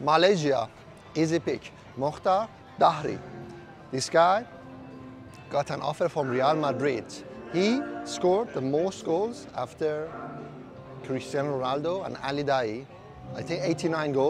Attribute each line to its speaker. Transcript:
Speaker 1: Malaysia, easy pick. Mokhtar Dahari. This guy got an offer from Real Madrid. He scored the most goals after Cristiano Ronaldo and Ali Daei. I think 89 goals.